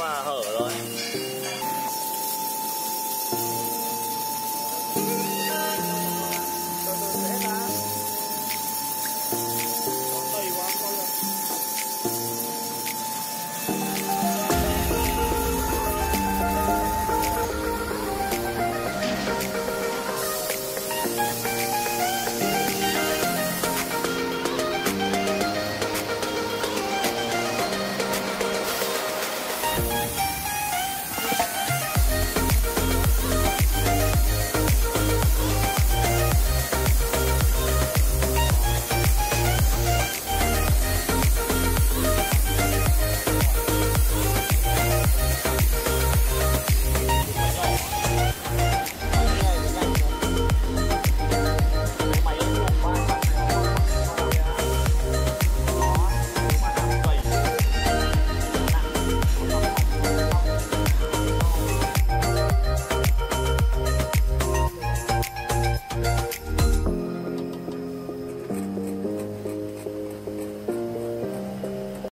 nhưng hở